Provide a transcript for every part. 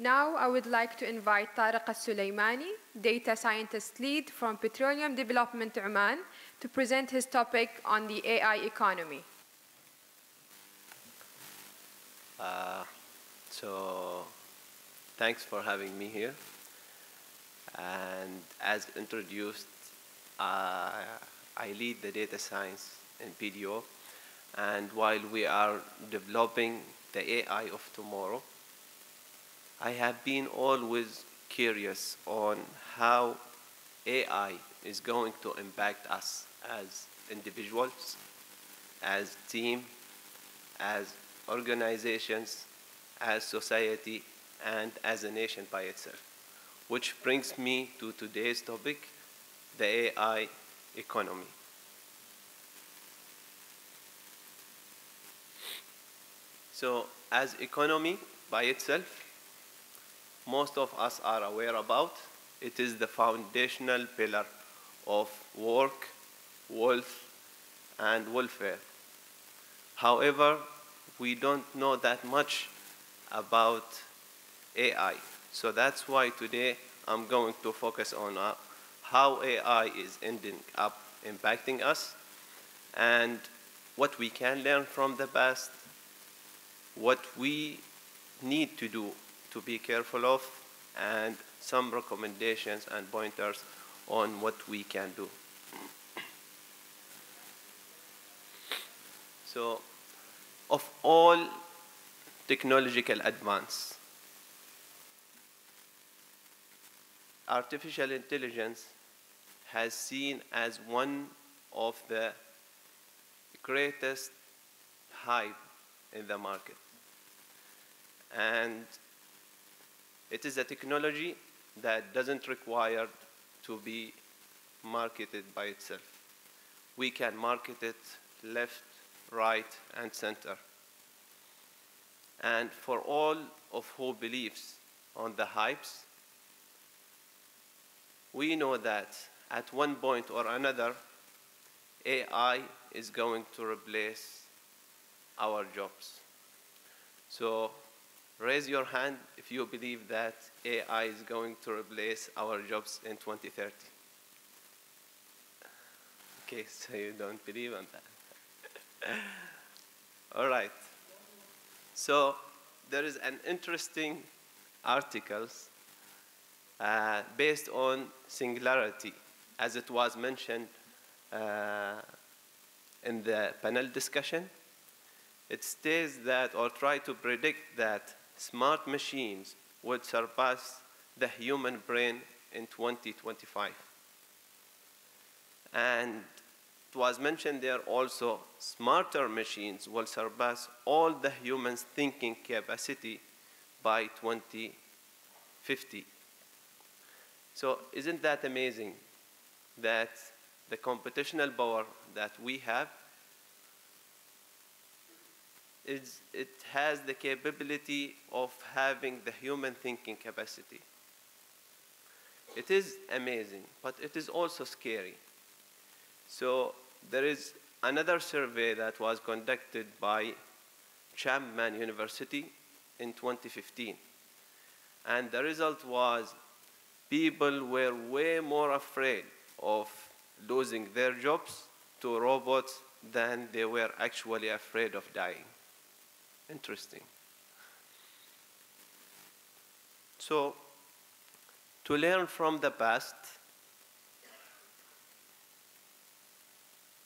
Now I would like to invite Tariq Al-Sulaimani, Data Scientist Lead from Petroleum Development Oman, to present his topic on the AI economy. Uh, so, thanks for having me here. And as introduced, uh, I lead the data science in PDO. And while we are developing the AI of tomorrow, I have been always curious on how AI is going to impact us as individuals, as team, as organizations, as society, and as a nation by itself. Which brings me to today's topic, the AI economy. So as economy by itself, most of us are aware about, it is the foundational pillar of work, wealth, and welfare. However, we don't know that much about AI. So that's why today I'm going to focus on uh, how AI is ending up impacting us and what we can learn from the past, what we need to do to be careful of, and some recommendations and pointers on what we can do. So, of all technological advance, artificial intelligence has seen as one of the greatest hype in the market. And it is a technology that doesn't require to be marketed by itself. We can market it left, right, and center. And for all of who believes on the hypes, we know that at one point or another, AI is going to replace our jobs. So raise your hand if you believe that AI is going to replace our jobs in 2030. Okay, so you don't believe on that. All right. So there is an interesting articles uh, based on singularity, as it was mentioned uh, in the panel discussion. It states that, or try to predict that smart machines would surpass the human brain in 2025. And it was mentioned there also, smarter machines will surpass all the humans' thinking capacity by 2050. So isn't that amazing that the computational power that we have is it has the capability of having the human thinking capacity. It is amazing, but it is also scary. So there is another survey that was conducted by Chapman University in 2015. And the result was people were way more afraid of losing their jobs to robots than they were actually afraid of dying. Interesting. So, to learn from the past,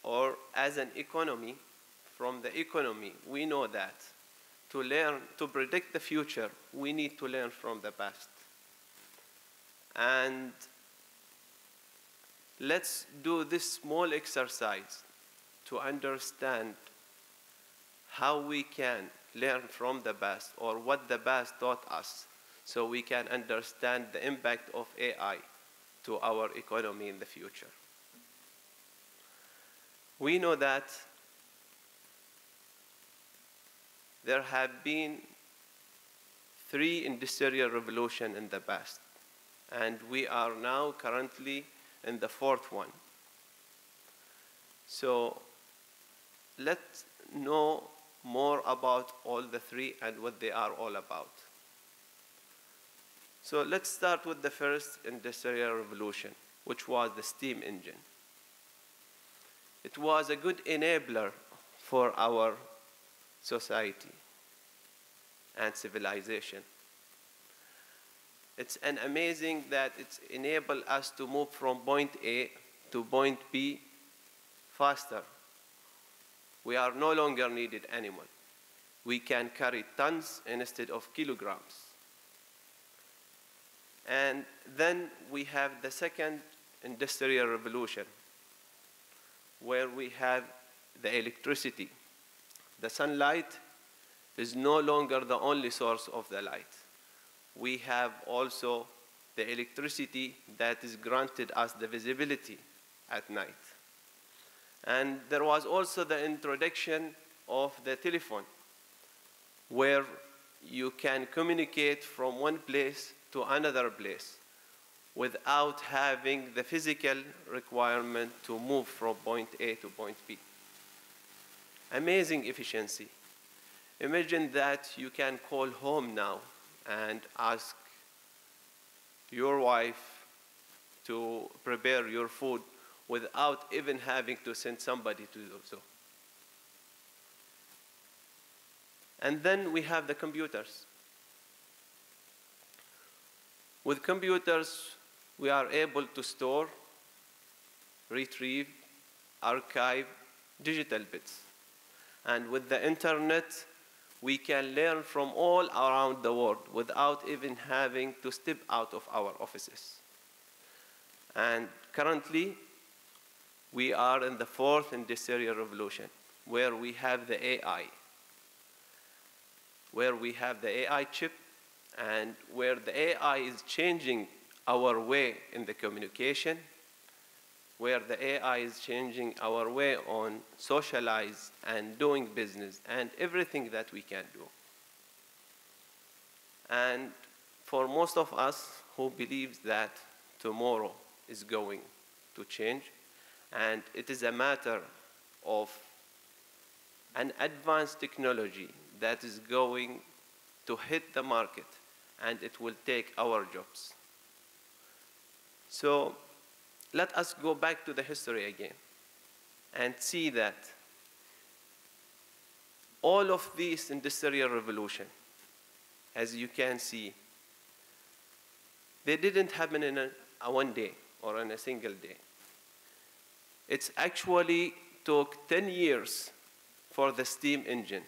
or as an economy, from the economy, we know that to learn, to predict the future, we need to learn from the past. And let's do this small exercise to understand how we can learn from the past or what the past taught us so we can understand the impact of AI to our economy in the future. We know that there have been three industrial revolutions in the past and we are now currently in the fourth one. So let's know more about all the three and what they are all about. So let's start with the first industrial revolution, which was the steam engine. It was a good enabler for our society and civilization. It's an amazing that it's enabled us to move from point A to point B faster. We are no longer needed anymore. We can carry tons instead of kilograms. And then we have the second industrial revolution, where we have the electricity. The sunlight is no longer the only source of the light. We have also the electricity that is granted us the visibility at night. And there was also the introduction of the telephone, where you can communicate from one place to another place without having the physical requirement to move from point A to point B. Amazing efficiency. Imagine that you can call home now and ask your wife to prepare your food without even having to send somebody to do so. And then we have the computers. With computers, we are able to store, retrieve, archive digital bits. And with the internet, we can learn from all around the world without even having to step out of our offices. And currently, we are in the fourth industrial revolution, where we have the AI, where we have the AI chip, and where the AI is changing our way in the communication, where the AI is changing our way on socialize and doing business and everything that we can do. And for most of us who believes that tomorrow is going to change, and it is a matter of an advanced technology that is going to hit the market and it will take our jobs. So let us go back to the history again and see that all of these industrial revolution, as you can see, they didn't happen in a, a one day or in a single day. It's actually took 10 years for the steam engine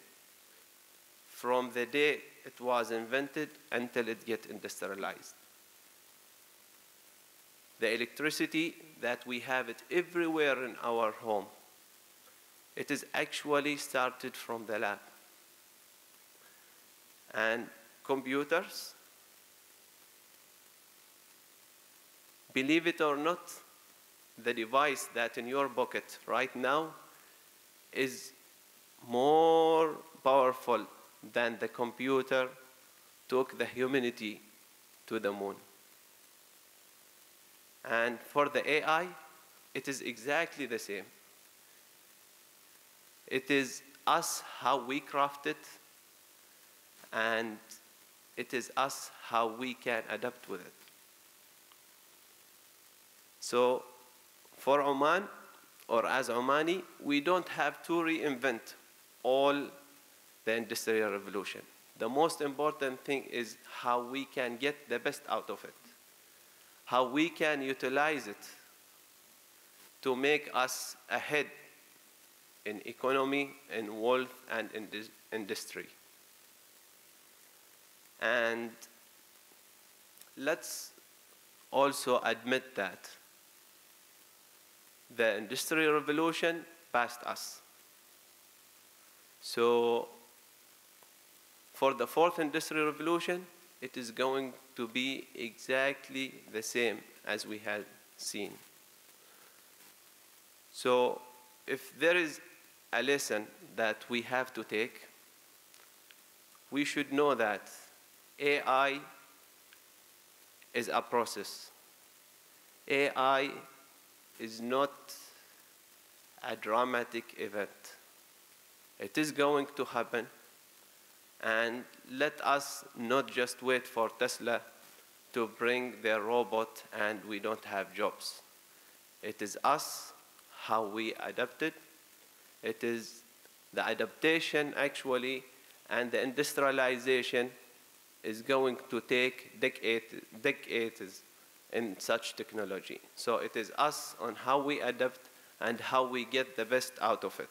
from the day it was invented until it get industrialized. The electricity that we have it everywhere in our home, it is actually started from the lab. And computers, believe it or not, the device that in your pocket right now is more powerful than the computer took the humanity to the moon. And for the AI, it is exactly the same. It is us how we craft it, and it is us how we can adapt with it. So, for Oman, or as Omani, we don't have to reinvent all the Industrial Revolution. The most important thing is how we can get the best out of it, how we can utilize it to make us ahead in economy, in wealth, and in industry. And let's also admit that the Industrial Revolution passed us. So for the fourth industrial revolution, it is going to be exactly the same as we had seen. So if there is a lesson that we have to take, we should know that AI is a process. AI is not a dramatic event. It is going to happen and let us not just wait for Tesla to bring their robot and we don't have jobs. It is us, how we adapt it. It is the adaptation actually and the industrialization is going to take decade, decades in such technology. So it is us on how we adapt and how we get the best out of it.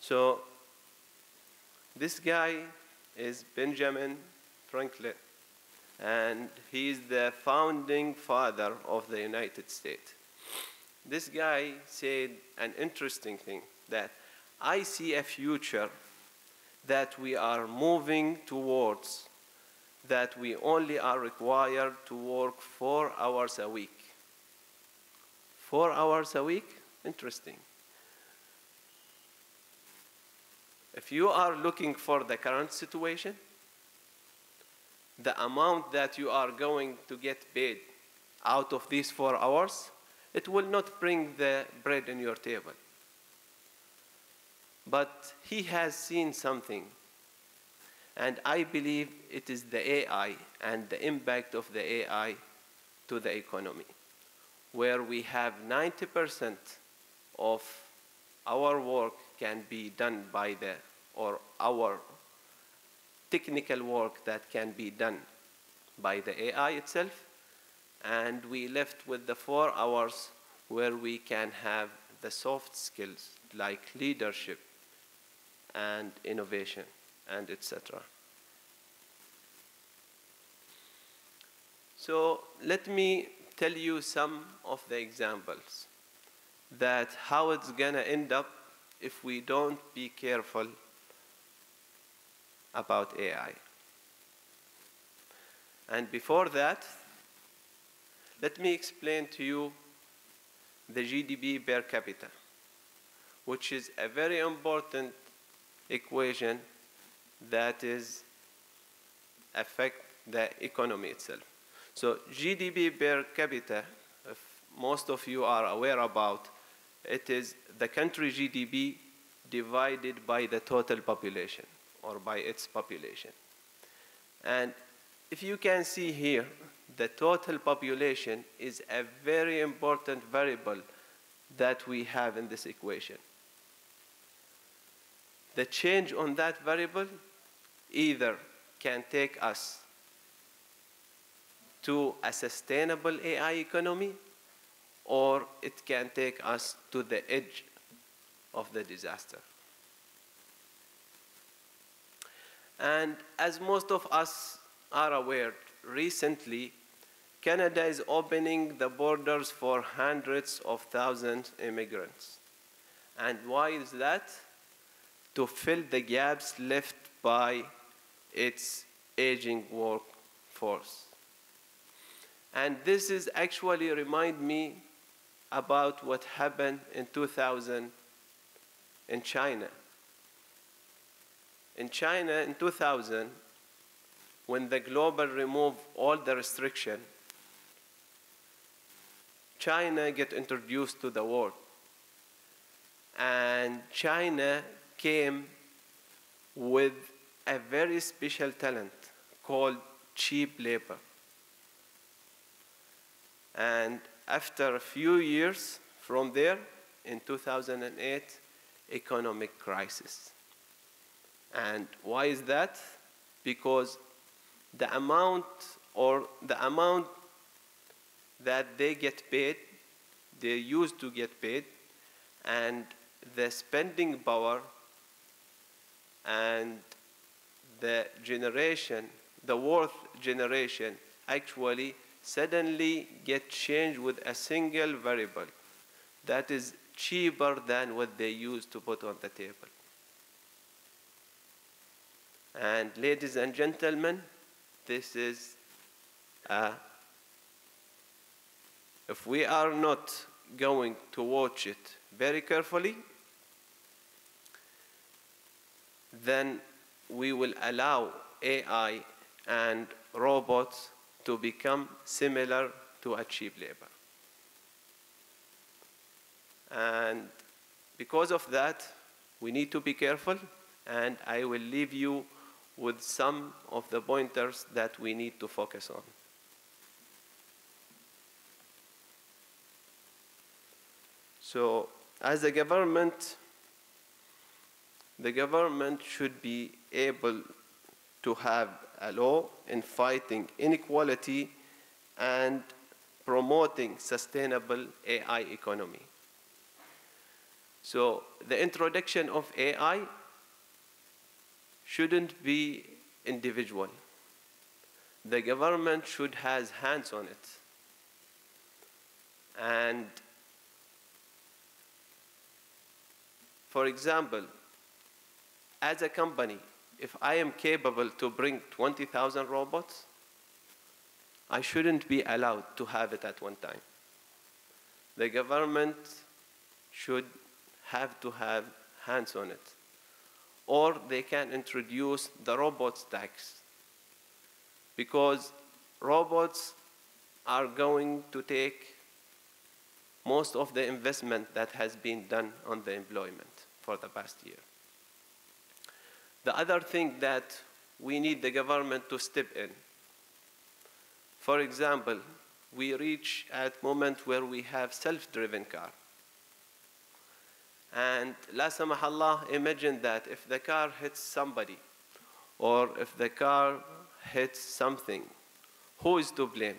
So this guy is Benjamin Franklin, and he is the founding father of the United States. This guy said an interesting thing that I see a future that we are moving towards that we only are required to work four hours a week. Four hours a week? Interesting. If you are looking for the current situation, the amount that you are going to get paid out of these four hours, it will not bring the bread in your table. But he has seen something. And I believe it is the AI and the impact of the AI to the economy, where we have 90% of our work can be done by the, or our technical work that can be done by the AI itself, and we left with the four hours where we can have the soft skills like leadership and innovation and etc. So let me tell you some of the examples that how it's gonna end up if we don't be careful about AI. And before that, let me explain to you the GDP per capita, which is a very important equation that is affect the economy itself. So GDP per capita, if most of you are aware about, it is the country GDP divided by the total population or by its population. And if you can see here, the total population is a very important variable that we have in this equation. The change on that variable either can take us to a sustainable AI economy or it can take us to the edge of the disaster. And as most of us are aware, recently Canada is opening the borders for hundreds of thousands of immigrants. And why is that? To fill the gaps left by its aging workforce. And this is actually remind me about what happened in 2000 in China. In China in 2000, when the global removed all the restriction, China get introduced to the world. And China came with a very special talent called cheap labor. And after a few years from there, in 2008, economic crisis. And why is that? Because the amount or the amount that they get paid, they used to get paid, and the spending power and the generation, the worth generation, actually suddenly get changed with a single variable that is cheaper than what they used to put on the table. And ladies and gentlemen, this is if we are not going to watch it very carefully, then we will allow AI and robots to become similar to a cheap labor. And because of that, we need to be careful and I will leave you with some of the pointers that we need to focus on. So, as a government, the government should be able to have a law in fighting inequality and promoting sustainable AI economy. So the introduction of AI shouldn't be individual. The government should have hands on it. And for example, as a company, if I am capable to bring 20,000 robots, I shouldn't be allowed to have it at one time. The government should have to have hands on it. Or they can introduce the robots tax. Because robots are going to take most of the investment that has been done on the employment for the past year. The other thing that we need the government to step in. For example, we reach at moment where we have self-driven car. And la Allah, imagine that if the car hits somebody or if the car hits something, who is to blame?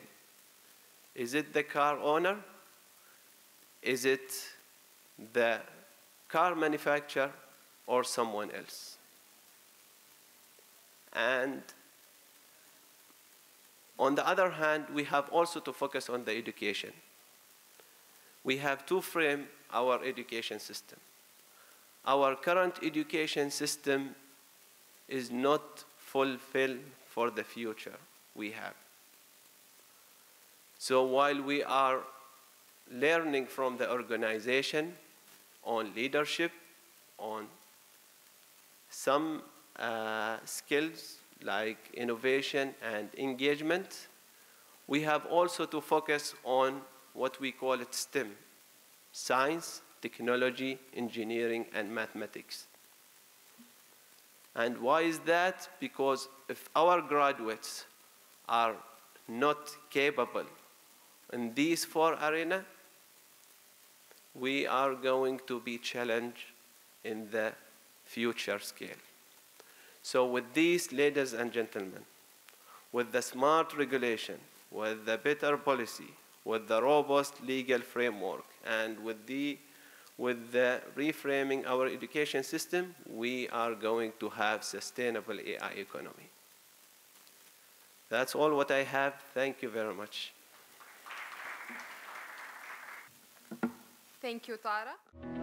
Is it the car owner? Is it the car manufacturer or someone else? And on the other hand, we have also to focus on the education. We have to frame our education system. Our current education system is not fulfilled for the future we have. So while we are learning from the organization on leadership, on some uh, skills like innovation and engagement, we have also to focus on what we call it STEM, science, technology, engineering, and mathematics. And why is that? Because if our graduates are not capable in these four arenas, we are going to be challenged in the future scale. So with these, ladies and gentlemen, with the smart regulation, with the better policy, with the robust legal framework, and with the with the reframing our education system, we are going to have sustainable AI economy. That's all what I have. Thank you very much. Thank you, Tara.